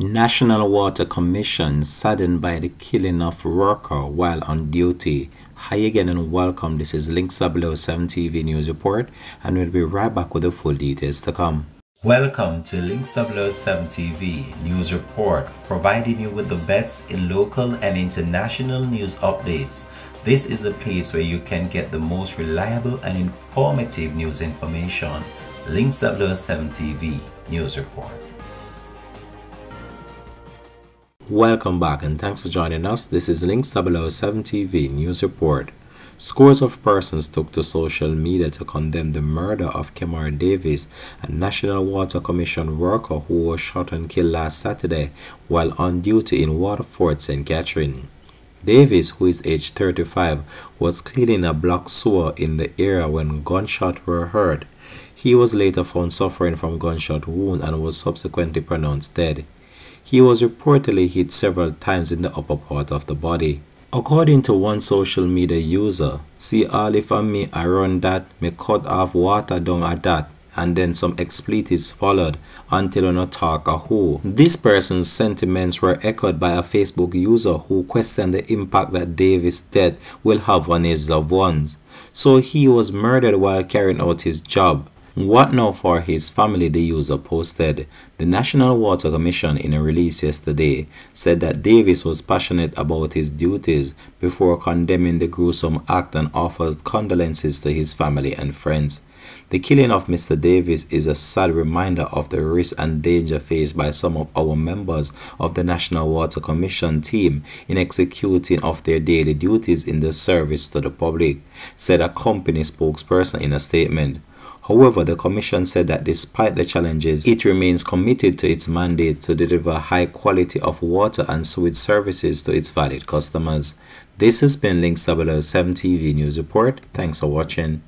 National Water Commission saddened by the killing of worker while on duty. Hi again and welcome. This is Link 7 TV News Report and we'll be right back with the full details to come. Welcome to Link 7 TV News Report, providing you with the best in local and international news updates. This is a place where you can get the most reliable and informative news information. Link 7 TV News Report. Welcome back and thanks for joining us. This is Link 007 TV News Report. Scores of persons took to social media to condemn the murder of Kemar Davis, a National Water Commission worker who was shot and killed last Saturday while on duty in Waterford, St. Catherine. Davis, who is aged 35, was cleaning a block sewer in the area when gunshots were heard. He was later found suffering from gunshot wound and was subsequently pronounced dead. He was reportedly hit several times in the upper part of the body. According to one social media user, see all if I me I run that, me cut off water down at that, and then some expletives followed until on a talk a who. This person's sentiments were echoed by a Facebook user who questioned the impact that Davis' death will have on his loved ones. So he was murdered while carrying out his job. What now for his family, the user posted. The National Water Commission, in a release yesterday, said that Davis was passionate about his duties before condemning the gruesome act and offered condolences to his family and friends. The killing of Mr. Davis is a sad reminder of the risk and danger faced by some of our members of the National Water Commission team in executing of their daily duties in the service to the public, said a company spokesperson in a statement. However, the Commission said that despite the challenges, it remains committed to its mandate to deliver high quality of water and sewage services to its valued customers. This has been Link 007 TV News Report. Thanks for watching.